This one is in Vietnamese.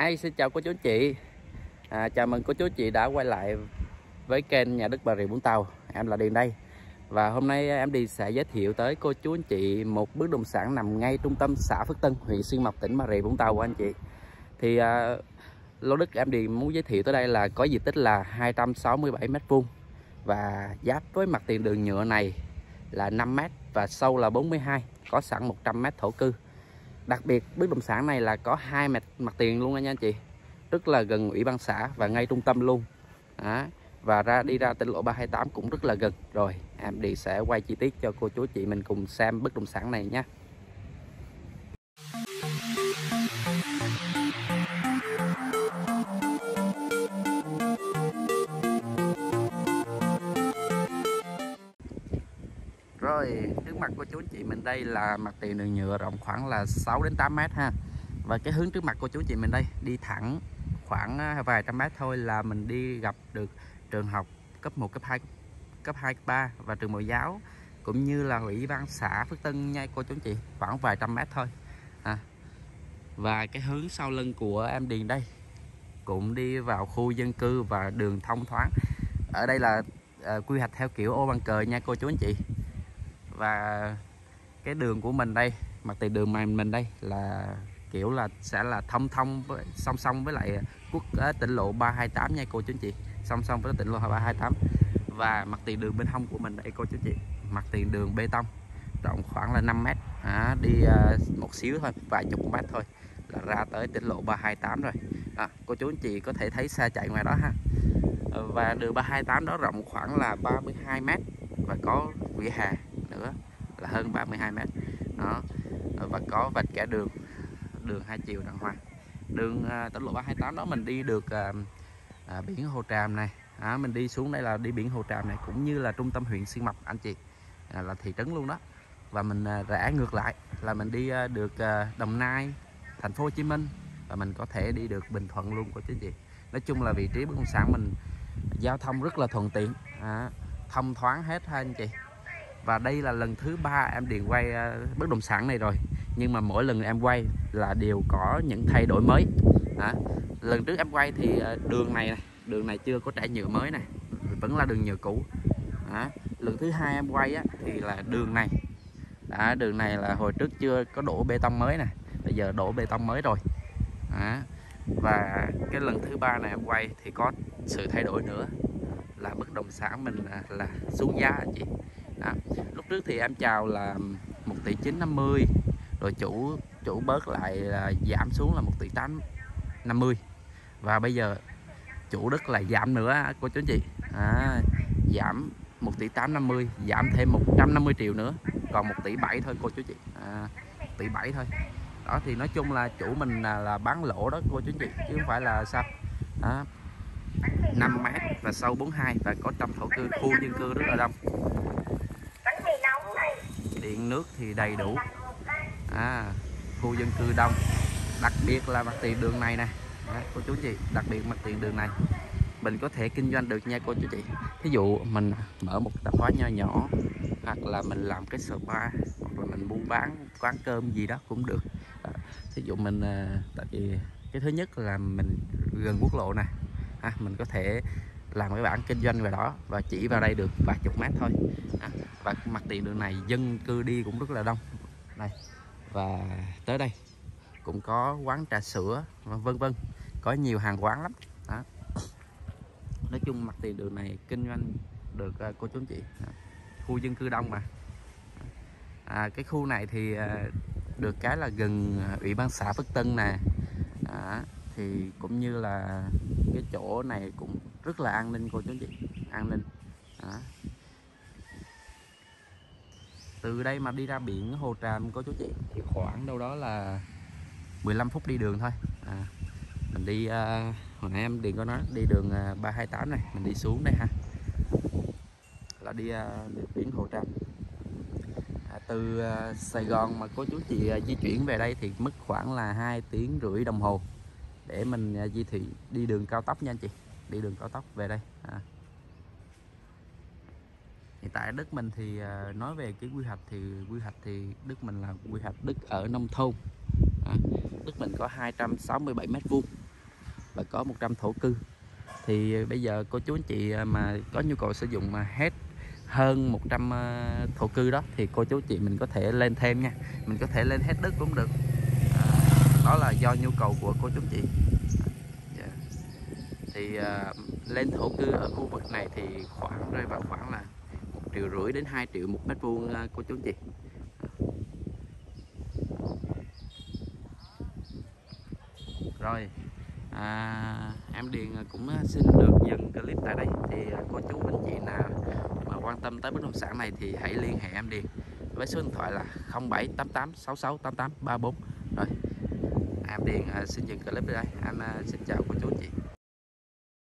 Hi, xin chào cô chú chị. À, Chào mừng cô chú chị đã quay lại với kênh Nhà đất Bà Rịa Vũng Tàu. Em là Điền đây. Và hôm nay em đi sẽ giới thiệu tới cô chú anh chị một bất động sản nằm ngay trung tâm xã Phước Tân, huyện Xuyên Mộc, tỉnh Bà Rịa Vũng Tàu của anh chị. Thì à, lô đất em đi muốn giới thiệu tới đây là có diện tích là 267m2 Và giáp với mặt tiền đường nhựa này là 5m và sâu là 42 Có sẵn 100m thổ cư đặc biệt, bất động sản này là có hai mặt mặt tiền luôn nha anh chị. Rất là gần ủy ban xã và ngay trung tâm luôn. Đó. và ra đi ra tỉnh lộ 328 cũng rất là gần. Rồi, em đi sẽ quay chi tiết cho cô chú chị mình cùng xem bất động sản này nhé rồi trước mặt của chú anh chị mình đây là mặt tiền đường nhựa rộng khoảng là 6 đến 8 mét ha. Và cái hướng trước mặt của chú anh chị mình đây đi thẳng khoảng à, vài trăm mét thôi là mình đi gặp được trường học cấp 1 cấp 2 cấp 2 cấp 3 và trường mẫu giáo cũng như là ủy ban xã Phước Tân nha cô chú anh chị khoảng vài trăm mét thôi à. và cái hướng sau lưng của em Điền đây cũng đi vào khu dân cư và đường thông thoáng. Ở đây là uh, quy hoạch theo kiểu ô bằng cờ nha cô chú anh chị và cái đường của mình đây mặt tiền đường mà mình đây là kiểu là sẽ là thông thông với, song song với lại quốc tỉnh lộ 328 nha cô chú anh chị. Song song với tỉnh lộ 328 và mặt tiền đường bên hông của mình đây cô chú anh chị. Mặt tiền đường bê tông rộng khoảng là 5 mét. À, đi uh, một xíu thôi vài chục mét thôi là ra tới tỉnh lộ 328 rồi. À, cô chú anh chị có thể thấy xe chạy ngoài đó ha. Và đường 328 đó rộng khoảng là 32 mét và có vỉa hè nữa là hơn 32 mét. Đó. Và có vạch kẻ đường đường hai chiều đàng hoàng. Đường à, tỉnh lộ 328 đó mình đi được à, à, biển Hồ Tràm này. À, mình đi xuống đây là đi biển Hồ Tràm này cũng như là trung tâm huyện Xuyên Mộc anh chị. À, là thị trấn luôn đó. Và mình à, rẽ ngược lại là mình đi à, được à, Đồng Nai thành phố Hồ Chí Minh và mình có thể đi được Bình Thuận luôn của chứ gì nói chung là vị trí bất động sản mình giao thông rất là thuận tiện. À, thông thoáng hết ha anh chị và đây là lần thứ ba em điền quay ờ, bất động sản này rồi. Nhưng mà mỗi lần em quay là đều có những thay đổi mới. À, lần trước em quay thì ờ, đường này, đường này chưa có trải nhựa mới này vẫn là đường nhựa cũ. À, lần thứ hai em quay á, thì là đường này. À, đường này là hồi trước chưa có đổ bê tông mới nè bây giờ đổ bê tông mới rồi. À, và cái lần thứ ba này em quay thì có sự thay đổi nữa. Là bất động sản mình là, là xuống giá anh chị đó. lúc trước thì em chào là 1 tỷ 950 rồi chủ chủ bớt lại là giảm xuống là 1 tỷ 850 và bây giờ chủ đất lại giảm nữa cô chú anh chị. À, giảm 1 tỷ 850 giảm thêm 150 triệu nữa còn 1 tỷ 7 thôi cô chú chị. À, 1 tỷ 7 thôi. Đó thì nói chung là chủ mình là, là bán lỗ đó cô chú chị chứ không phải là sao. Đó. 5 mét và sâu 42 và có trăm thổ cư khu dân cư rất là đông điện nước thì đầy đủ. À, khu dân cư đông đặc biệt là mặt tiền đường này nè. Cô chú chị đặc biệt mặt tiền đường này. Mình có thể kinh doanh được nha cô chú chị. Thí dụ mình mở một tạp hóa nho nhỏ hoặc là mình làm cái spa hoặc là mình buôn bán quán cơm gì đó cũng được. À, thí dụ mình à, tại vì cái thứ nhất là mình gần quốc lộ nè. À, mình có thể làm cái bản kinh doanh về đó và chỉ vào đây được vài chục mét thôi. À, và mặt tiền đường này dân cư đi cũng rất là đông. Này và tới đây cũng có quán trà sữa vân vân. Có nhiều hàng quán lắm. Đó. nói chung mặt tiền đường này kinh doanh được à, cô chú anh chị. Đó. khu dân cư đông mà. À, cái khu này thì à, được cái là gần à, ủy ban xã Phước Tân nè. À, thì cũng như là cái chỗ này cũng rất là an ninh cô chú anh chị. An ninh. Đó. từ đây mà đi ra biển Hồ Tràm cô chú chị thì khoảng đâu đó là 15 phút đi đường thôi. À, mình đi uh, hồi nãy em điện có nói đi đường à, uh, 328 này mình đi xuống đây ha. Là đi uh, biển Hồ Tràm. À, từ uh, Sài Gòn mà cô chú chị uh, di chuyển về đây thì mất khoảng là hai tiếng rưỡi đồng hồ để mình uh, di thị đi đường cao tốc nha anh chị đi đường cao tốc về đây. À. Hiện tại đất mình thì à, nói về cái quy hoạch thì quy hoạch thì đất mình là quy hoạch đất ở nông thôn. À, đất mình có 267 mét vuông và có 100 thổ cư. Thì à, bây giờ cô chú anh chị à, mà có nhu cầu sử dụng mà hết hơn 100 thổ cư đó thì cô chú chị mình có thể lên thêm nha. Mình có thể lên hết đất cũng được. À, đó là do nhu cầu của cô chú chị thì uh, lên thổ cư ở khu vực này thì khoảng rơi vào khoảng là một triệu rưỡi đến 2 triệu một mét vuông à, cô chú chị. Rồi à, em Điền cũng xin được dừng clip tại đây. Thì à, cô chú anh chị nào mà quan tâm tới bất động sản này thì hãy liên hệ em Điền với số điện thoại là 0788 66 88 34 rồi em Điền xin dừng clip đây. Em xin chào cô chú anh chị.